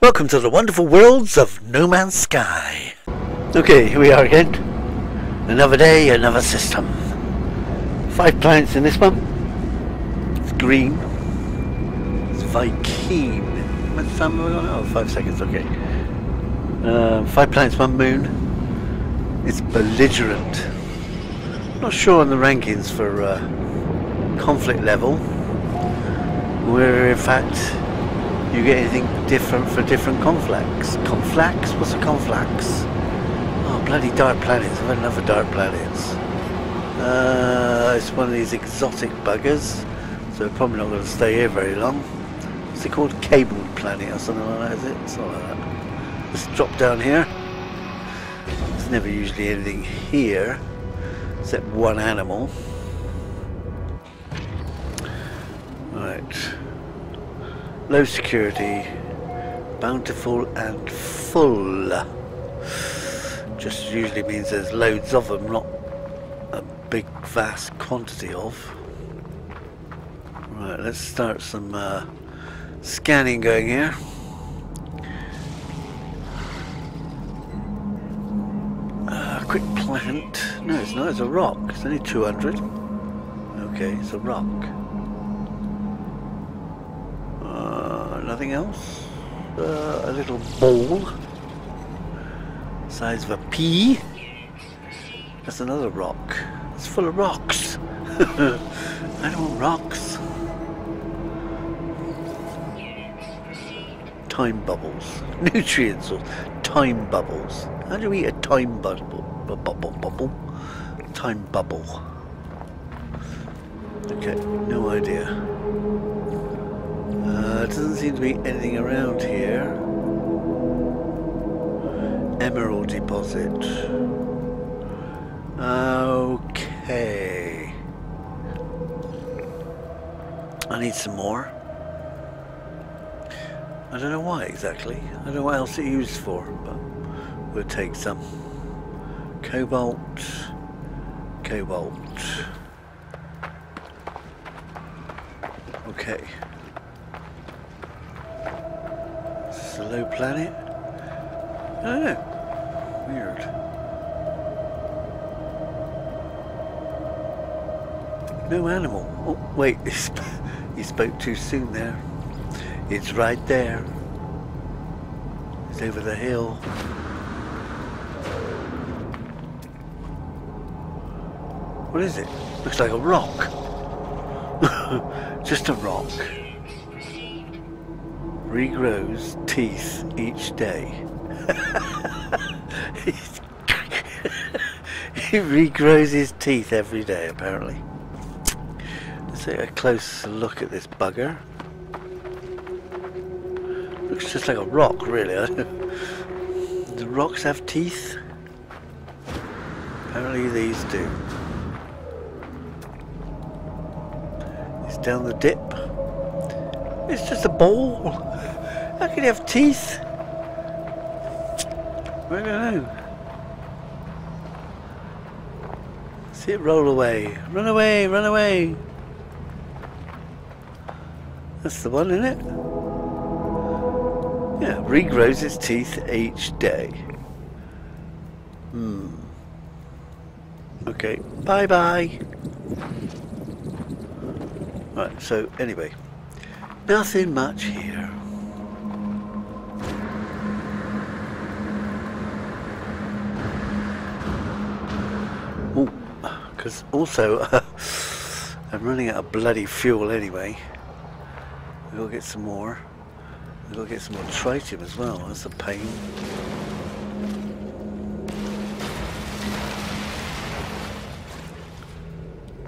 Welcome to the wonderful worlds of No Man's Sky. Okay, here we are again. Another day, another system. Five planets in this one. It's green. It's. How much time? Oh, five seconds, okay. Uh, five planets, one moon. It's belligerent. Not sure on the rankings for uh, conflict level. We're in fact you get anything different for different conflicts. Conflax? What's a conflax? Oh, bloody dark planets. I've had enough of dark planets. Uh, it's one of these exotic buggers, so we're probably not going to stay here very long. What's it called? Cabled planet or something like that, is it? Something like that. Let's drop down here. There's never usually anything here, except one animal. Right. Low security, bountiful and full. Just usually means there's loads of them, not a big vast quantity of. Right, let's start some uh, scanning going here. Uh, quick plant. No, it's not. It's a rock. It's only 200. Okay, it's a rock. Nothing else. Uh, a little bowl. Size of a pea. That's another rock. It's full of rocks. I don't want rocks. Time bubbles. Nutrients or time bubbles. How do we eat a time bubble? Bu- Bubble, bubble. Time bubble. Okay, no idea. Uh, doesn't seem to be anything around here. Emerald deposit. Okay. I need some more. I don't know why exactly. I don't know what else it's used for, but we'll take some. Cobalt. Cobalt. Okay. Low planet? I don't know. Weird. No animal. Oh, wait. he spoke too soon there. It's right there. It's over the hill. What is it? Looks like a rock. Just a rock. Regrows teeth each day. he regrows his teeth every day, apparently. Let's take a close look at this bugger. Looks just like a rock, really. Do rocks have teeth? Apparently these do. It's down the dip. It's just a ball. Can have teeth? I don't know. See it roll away. Run away, run away. That's the one, isn't it? Yeah, regrows its teeth each day. Hmm. Okay, bye bye. Right, so anyway, nothing much here. Because also I'm running out of bloody fuel anyway. We'll get some more. We'll get some more tritium as well. That's a pain.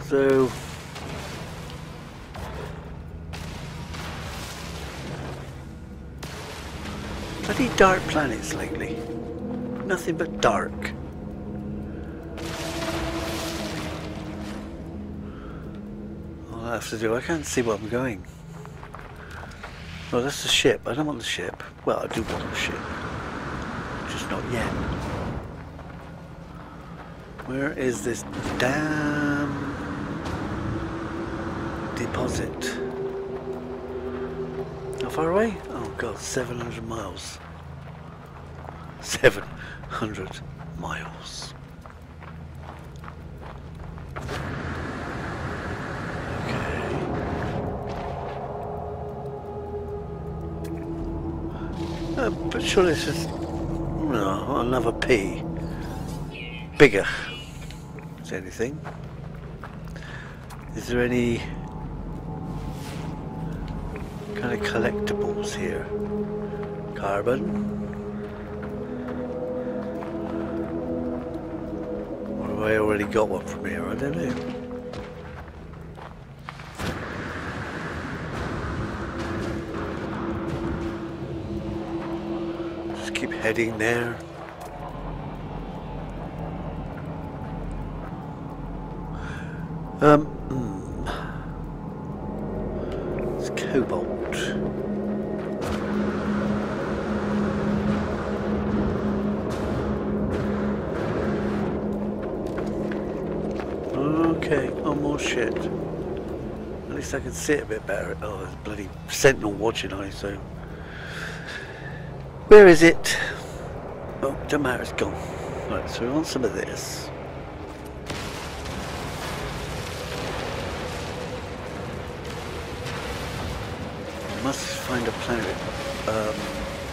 So bloody dark planets lately. Nothing but dark. To do, I can't see where I'm going. Well, that's the ship. I don't want the ship. Well, I do want the ship. Just not yet. Where is this damn deposit? How far away? Oh god, 700 miles. 700 miles. But surely it's just no, another P. Bigger. Is anything? Is there any kind of collectibles here? Carbon? Or have I already got one from here? I don't know. Heading there. Um, hmm. It's cobalt. Okay, oh more shit. At least I can see it a bit better. Oh, there's bloody sentinel watching I so. Where is it? Oh, it's gone. Right, so we want some of this. I must find a planet. Um,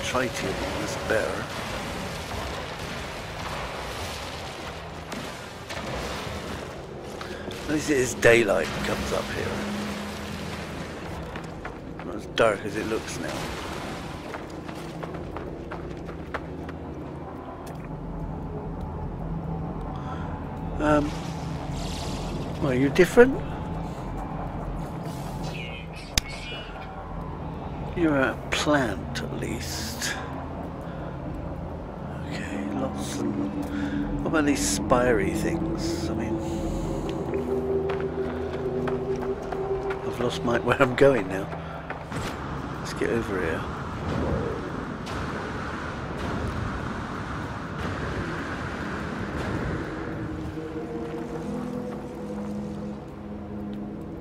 tritium is better. At least it is daylight comes up here. Not as dark as it looks now. Um, are you different? You're a plant, at least. Okay, lots of... What about these spiry things? I mean... I've lost my... where I'm going now. Let's get over here.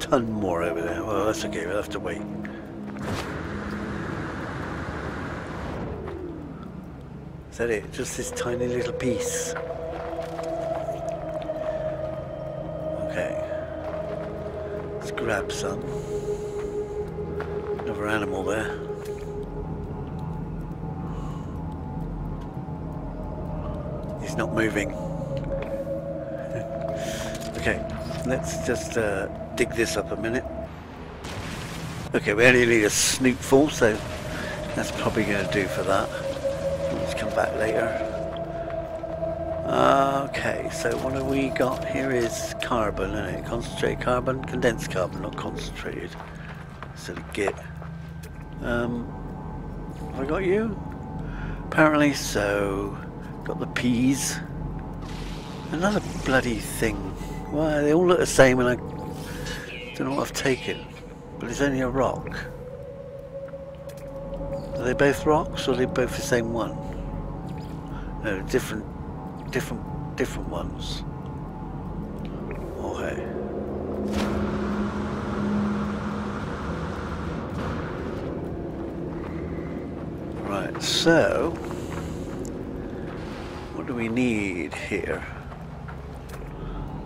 Ton more over there. Well, that's okay, we'll have to wait. Is that it? Just this tiny little piece? Okay. Let's grab some. Another animal there. He's not moving. okay, let's just uh, dig this up a minute. Okay, we only need a snootful, so that's probably going to do for that. Let's come back later. Okay, so what have we got here is carbon, and it? Concentrated carbon, condensed carbon, not concentrated. So to get. Um, have I got you? Apparently so. Got the peas. Another bloody thing. Why, they all look the same and I don't know what I've taken, but it's only a rock. Are they both rocks or are they both the same one? No, different, different, different ones. Okay. Right, so what do we need here?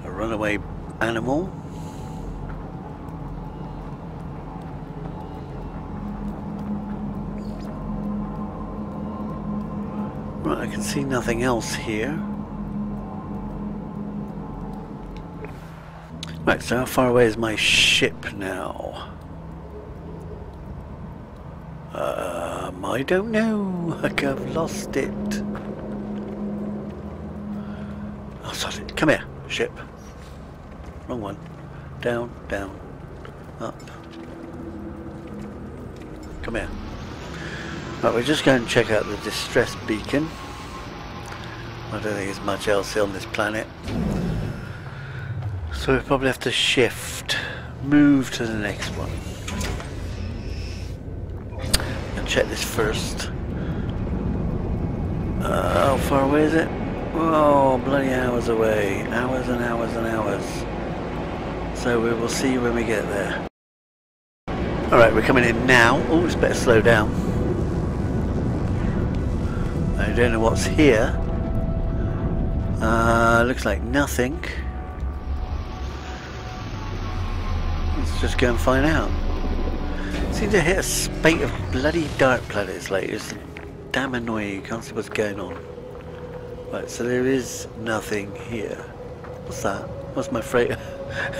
A runaway animal? Can see nothing else here. Right, so how far away is my ship now? Um, I don't know. I've lost it. Oh, sorry. Come here, ship. Wrong one. Down, down, up. Come here. Right, we're just going to check out the distress beacon. I don't think there's much else on this planet. So we probably have to shift, move to the next one. And check this first. Uh, how far away is it? Oh, bloody hours away. Hours and hours and hours. So we will see when we get there. Alright, we're coming in now. Oh, it's better slow down. I don't know what's here. Uh, looks like nothing. Let's just go and find out. Seem to hit a spate of bloody dark planets lately. It's damn annoying. You can't see what's going on. Right, so there is nothing here. What's that? What's my freighter?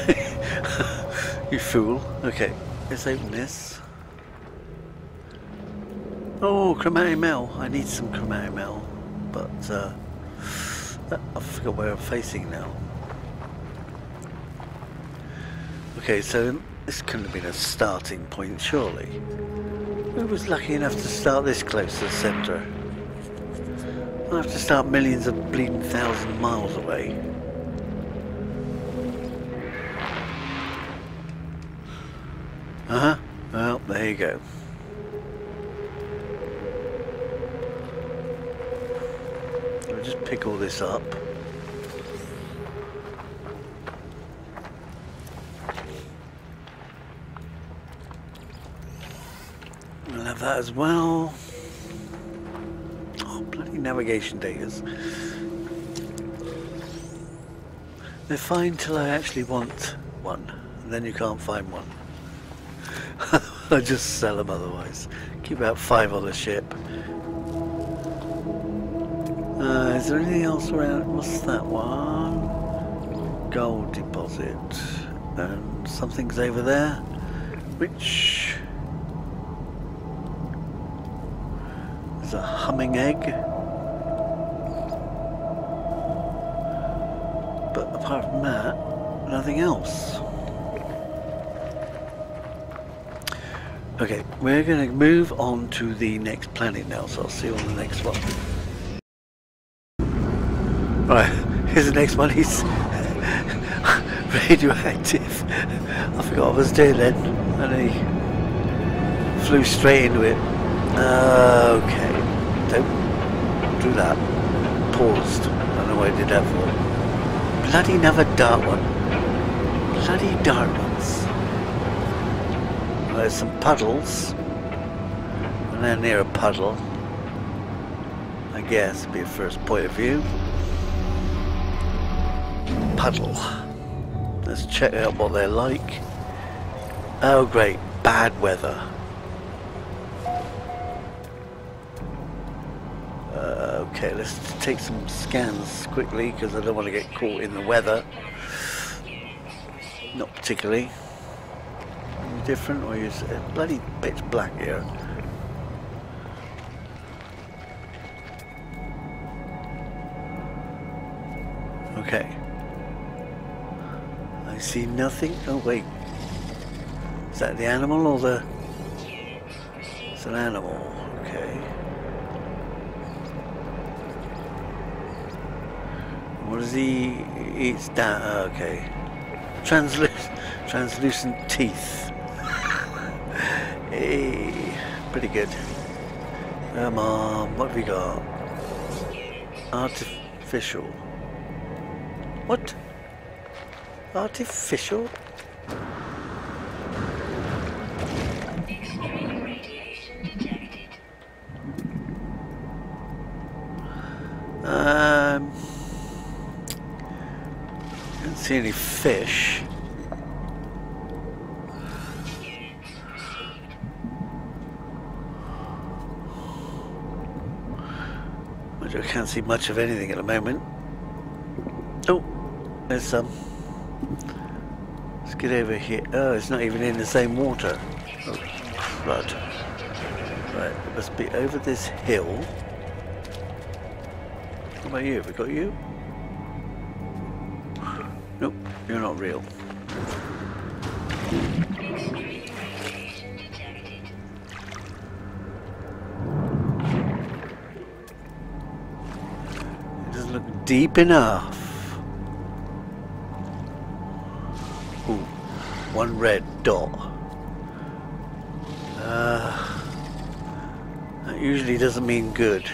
you fool. Okay, let's open this. Oh, chromatic metal. I need some chromatic metal. But, uh, I forgot where I'm facing now. Okay, so this couldn't have been a starting point, surely. Who was lucky enough to start this close to the centre? I'll have to start millions of bleeding thousand miles away. Uh-huh. Well, there you go. I'll just pick all this up. We'll have that as well. Oh, bloody navigation datas. They're fine till I actually want one, and then you can't find one. I just sell them otherwise. Keep about five on the ship. Uh, is there anything else around? What's that one? Gold deposit. And something's over there. Which... is a humming egg. But apart from that, nothing else. Okay, we're going to move on to the next planet now, so I'll see you on the next one. Right, here's the next one. He's radioactive. I forgot what I was doing then, and he flew straight into it. Uh, okay, don't do that. Paused. I don't know why I did that for. Bloody another dark one. Bloody dark ones. There's some puddles. And then near a puddle. I guess be a first point of view. Puddle. Let's check out what they're like. Oh great, bad weather. Uh, okay, let's take some scans quickly because I don't want to get caught in the weather. Not particularly. Different or is it bloody pitch black here? Okay. See nothing. Oh wait. Is that the animal or the... It's an animal. Okay. What does he... Eats that. Oh, okay. Translucent, translucent teeth. hey, pretty good. Oh, Come on, what have we got? Artificial. What? Artificial? Um, don't see any fish. I can't see much of anything at the moment. Oh, there's some. Let's get over here. Oh, it's not even in the same water. Oh, flood. Right, it must be over this hill. What about you? Have we got you? Nope, you're not real. It doesn't look deep enough. Dot. Uh, that usually doesn't mean good.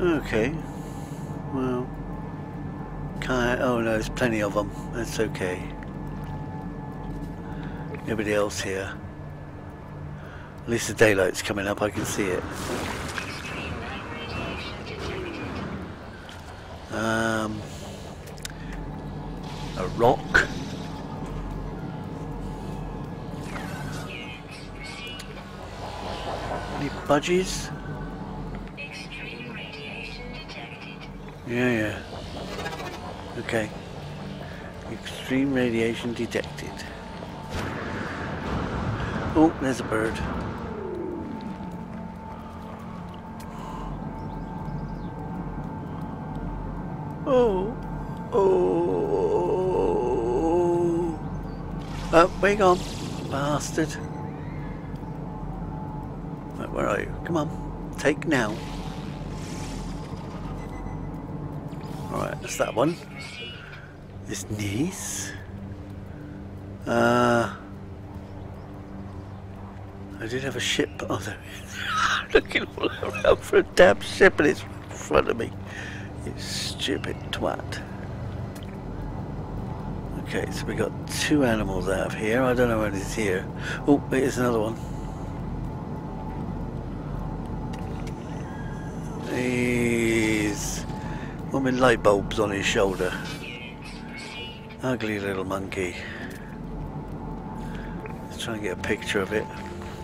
Okay. Well, can't. Oh no, there's plenty of them. That's okay. Nobody else here. At least the daylight's coming up, I can see it. Any budgies? Yeah, yeah. Okay. Extreme radiation detected. Oh, there's a bird. Oh, oh, oh, wait on, bastard. Come on, take now. Alright, that's that one. This niece. Uh, I did have a ship. Oh, there. it is. Looking all around for a damn ship and it's in front of me. You stupid twat. Okay, so we got two animals out of here. I don't know what is here. Oh, here's another one. With light bulbs on his shoulder. Ugly little monkey. Let's try and get a picture of it.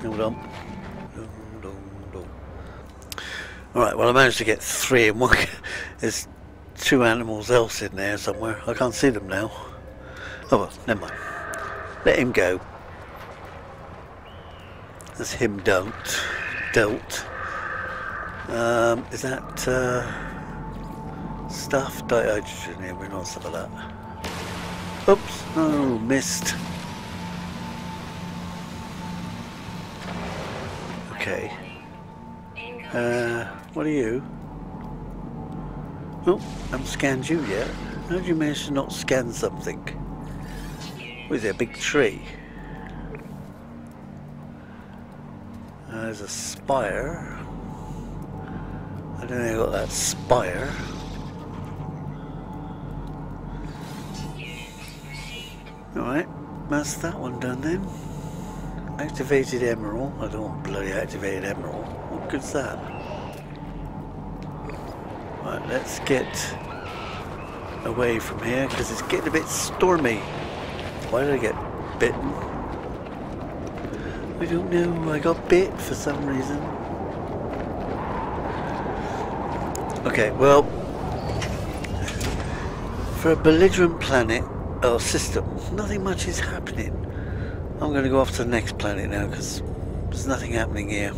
Hold on. Alright, well I managed to get three in one. There's two animals else in there somewhere. I can't see them now. Oh well, never mind. Let him go. That's him don't. Dealt. Um, is that uh, stuff? Dihydrogen here, we're not some that. Oops, oh, missed. Okay. Uh, what are you? Oh, I haven't scanned you yet. How did you manage to not scan something? Was it a big tree? Uh, there's a spire. I don't know got that spire. Alright, that's that one done then. Activated emerald. I don't want bloody activated emerald. What good's that? Right, let's get away from here because it's getting a bit stormy. Why did I get bitten? I don't know. I got bit for some reason. Okay, well, for a belligerent planet or system, nothing much is happening. I'm going to go off to the next planet now because there's nothing happening here.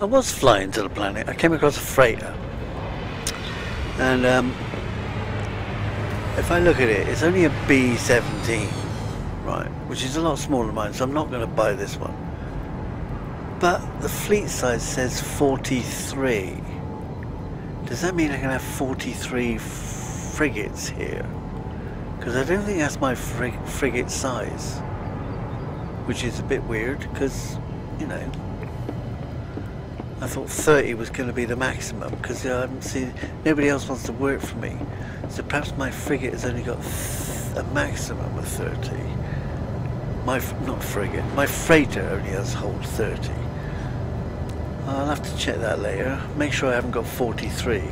I was flying to the planet. I came across a freighter. And um, if I look at it, it's only a B-17, right? Which is a lot smaller than mine, so I'm not going to buy this one. But the fleet size says 43. Does that mean I can have 43 frigates here? Because I don't think that's my frig frigate size. Which is a bit weird, because, you know, I thought 30 was going to be the maximum because I haven't seen nobody else wants to work for me. So perhaps my frigate has only got a maximum of 30. My not frigate, my freighter only has hold 30. I'll have to check that later. Make sure I haven't got 43.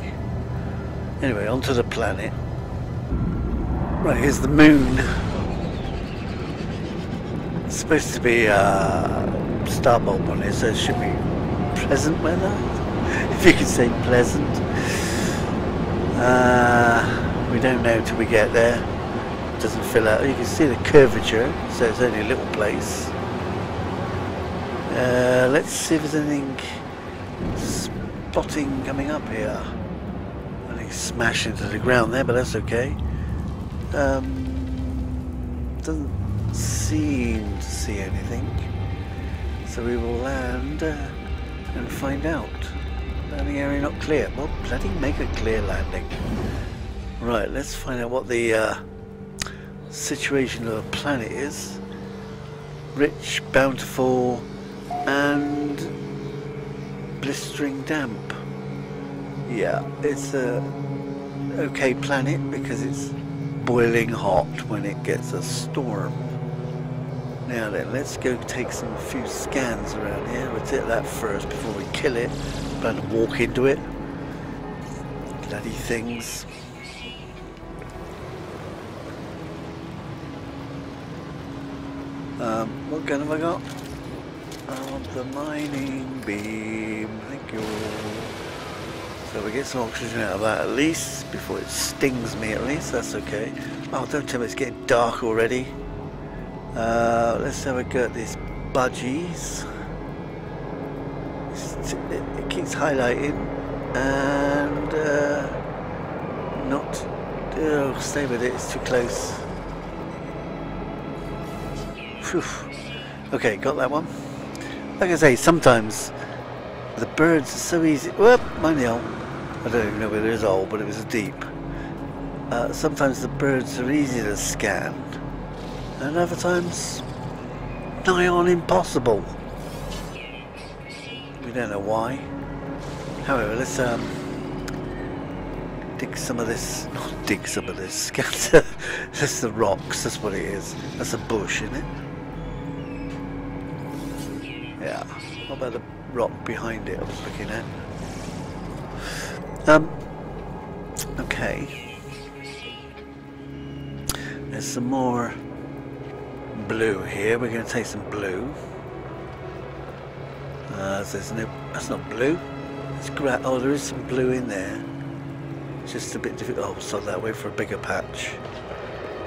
Anyway, onto the planet. Right, here's the moon. It's supposed to be a uh, star bulb on it, so it should be pleasant weather. if you could say pleasant. Uh, we don't know till we get there. It doesn't fill out. You can see the curvature, so it's only a little place. Uh, let's see if there's anything spotting coming up here. I think smash into the ground there, but that's okay. Um, doesn't seem to see anything. So we will land uh, and find out. Landing area not clear. Well, bloody make a clear landing. Right, let's find out what the uh, situation of the planet is. Rich, bountiful, and blistering damp. Yeah, it's a okay planet because it's boiling hot when it gets a storm. Now then, let's go take some few scans around here. We'll take that first before we kill it. To walk into it. Bloody things. Um, what gun have I got? Um, the mining beam. Thank you. So we get some oxygen out of that at least before it stings me at least. That's okay. Oh, don't tell me it's getting dark already. Uh, let's have a go at these budgies. It, it, keeps highlighting and uh, not. Oh, stay with it. It's too close. Whew. Okay, got that one. Like I say, sometimes the birds are so easy. Whoop, the hole. I don't even know whether it's hole, but it was deep. Uh, sometimes the birds are easy to scan and other times nigh on impossible. We don't know why. However, let's um, dig some of this, not dig some of this, scatter, that's the rocks, that's what it is. That's a bush, isn't it? Yeah, what about the rock behind it I was looking at? Um, okay. There's some more blue here. We're going to take some blue. Uh, so there's no, that's not blue. It's gra oh, there is some blue in there. It's just a bit difficult. Oh, so that way for a bigger patch.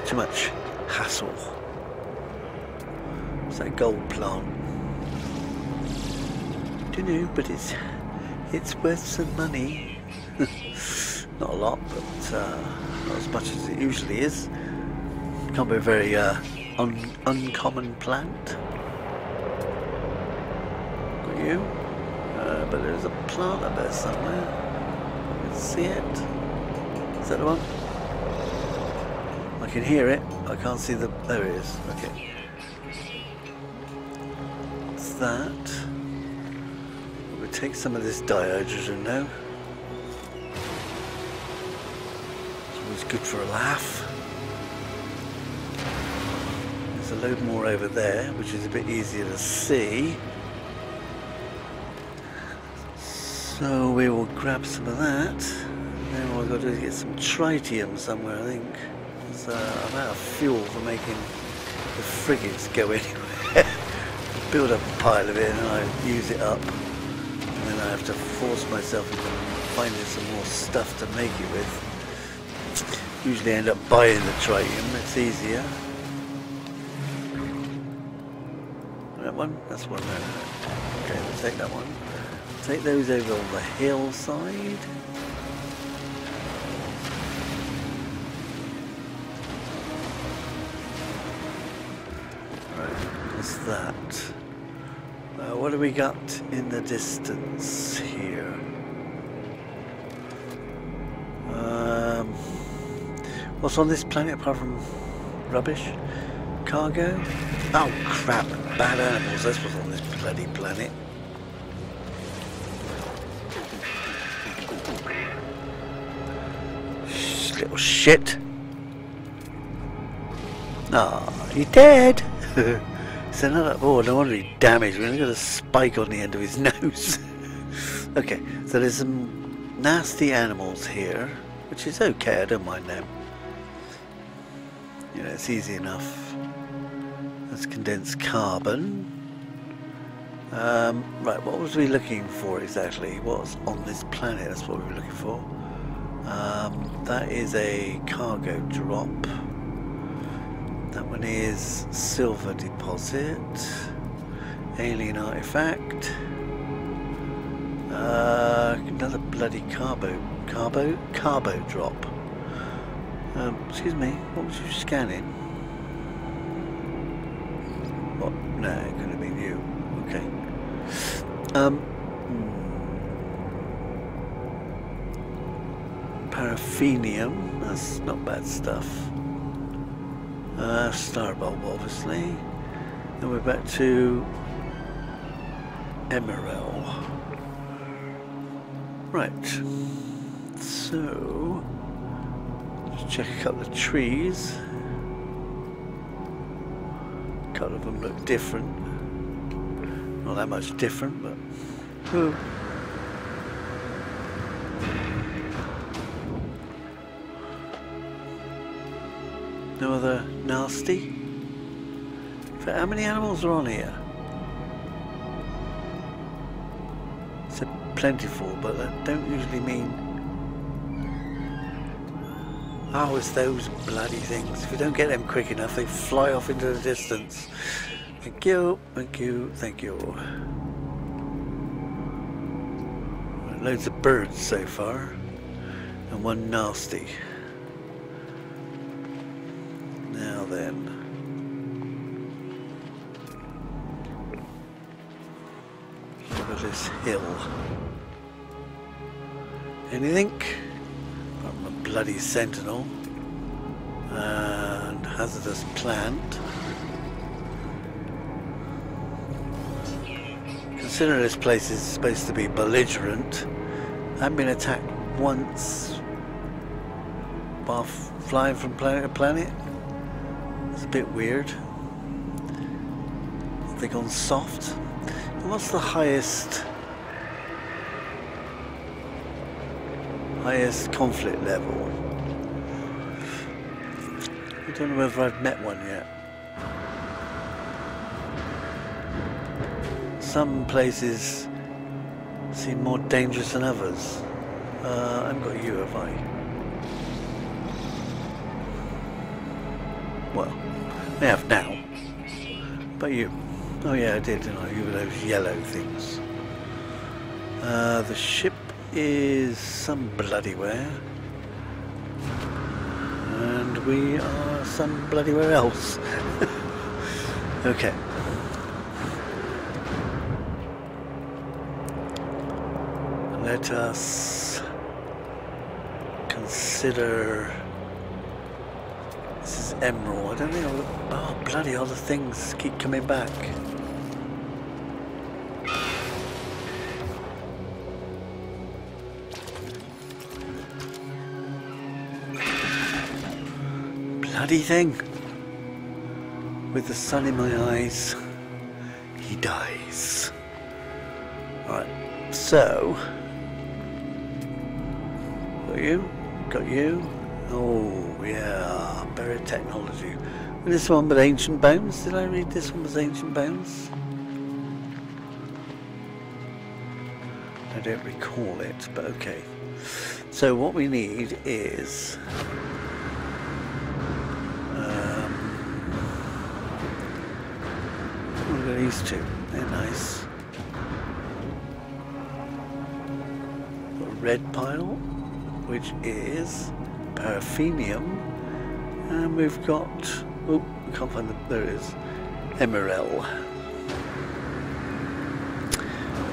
Too much hassle. It's that gold plant. Don't know, but it's it's worth some money. not a lot, but uh, not as much as it usually is. Can't be very uh, un uncommon plant. Got you? Uh, but there's a plant up there somewhere. Let's see it. Is that the one? I can hear it. I can't see the... There it is. Okay. It's that. We'll take some of this dihydrogen now. It's always good for a laugh. A load more over there, which is a bit easier to see. So we will grab some of that. Then what we've got to do is get some tritium somewhere, I think. So I'm out of fuel for making the frigates go anywhere. Build up a pile of it and I use it up. And then I have to force myself into finding some more stuff to make it with. Usually end up buying the tritium, it's easier. One? That's one there. Okay, we'll take that one. Take those over on the hillside. What's that? Uh, what do we got in the distance here? Um, what's on this planet apart from rubbish? Cargo? Oh crap, bad animals, that's what's on this bloody planet. Little shit. Ah, oh, he's dead. it's another, oh, no wonder he damaged. We've got a spike on the end of his nose. okay, so there's some nasty animals here, which is okay, I don't mind them. You know, it's easy enough. That's condensed carbon. Um, right, what was we looking for exactly? What's on this planet? That's what we were looking for. Um, that is a cargo drop. That one is silver deposit. Alien artifact. Uh, another bloody carbo, carbo, carbo drop. Um, excuse me, what was you scanning? What? No, it could have been you. Okay. Um, hmm. paraffinium, that's not bad stuff. Uh, star bulb, obviously. Then we're back to Emerald. Right. So, let's check a couple of trees. Couple of them look different. Not that much different, but. Oh. No other nasty? So how many animals are on here? It's a plentiful, but that don't usually mean... Oh, it's those bloody things. If you don't get them quick enough, they fly off into the distance. Thank you, thank you, thank you. Loads of birds so far, and one nasty. Now then. Look at this hill. Anything? Bloody sentinel. And hazardous plant. Considering this place is supposed to be belligerent, I've been attacked once while flying from planet to planet. It's a bit weird. Have they gone soft? What's the highest highest conflict level? I don't know whether I've met one yet. Some places seem more dangerous than others. Uh, I haven't got you, have I? Well, I have now. But you. Oh yeah, I did, didn't I? You were those yellow things. Uh, the ship is some bloody where. And we are some bloody where else. okay. Let us consider this is emerald. I don't I'll, oh bloody all the things keep coming back. Bloody thing. With the sun in my eyes, he dies. Alright, so got you, got you. Oh yeah, buried technology. this one with ancient bones. Did I read this one was ancient bones? I don't recall it, but okay. So what we need is um, look at these two. They're nice. A red pile, which is paraffinium, and we've got oh, can't find the there it is emerald.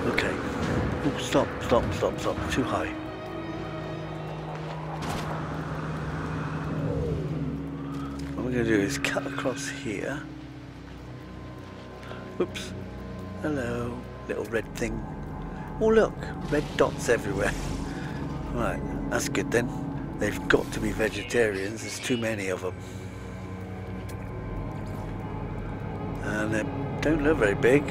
Okay. Oh, stop, stop, stop, stop. Too high. What we're going to do is cut across here. Whoops. Hello, little red thing. Oh look, red dots everywhere. Right, that's good then. They've got to be vegetarians, there's too many of them. And they don't look very big.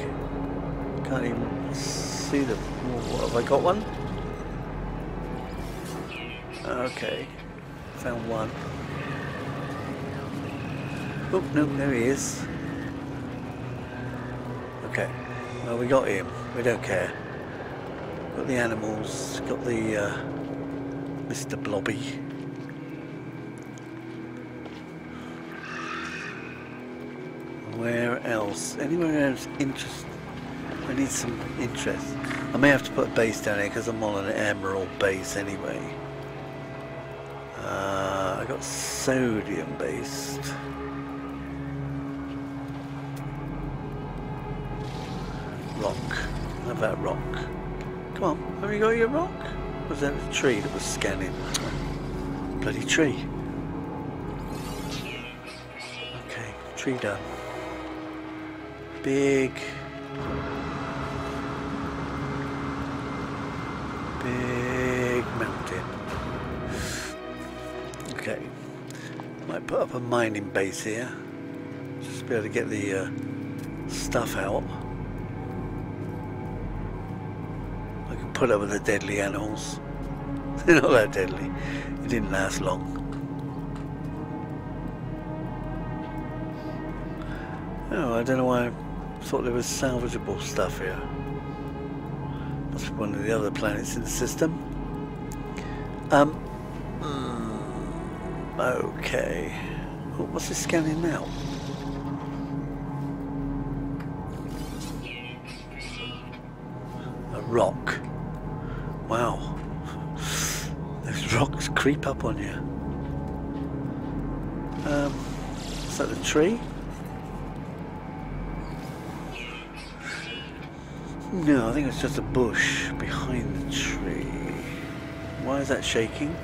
Can't even see them. What, have I got one? Okay, found one. Oh, no, there he is. Okay, Well, we got him. We don't care. Got the animals. Got the uh, Mr. Blobby. Where else? Anywhere else interesting? I need some interest. I may have to put a base down here because I'm on an emerald base anyway. Uh, I got sodium based. Rock. How about rock? Come on, have you got your rock? Was that a tree that was scanning? Bloody tree. Okay, tree done. Big big mountain. Okay, might put up a mining base here, just to be able to get the uh, stuff out. Put up with the deadly animals. They're not that deadly. It didn't last long. Oh, I don't know why I thought there was salvageable stuff here Must be one of the other planets in the system. Um, mm, okay. what's it scanning now? A rock. Creep up on you. Um, is that the tree? No, I think it's just a bush behind the tree. Why is that shaking?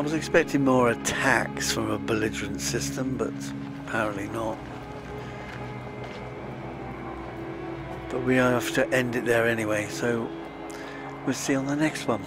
I was expecting more attacks from a belligerent system, but apparently not. But we have to end it there anyway, so we'll see you on the next one.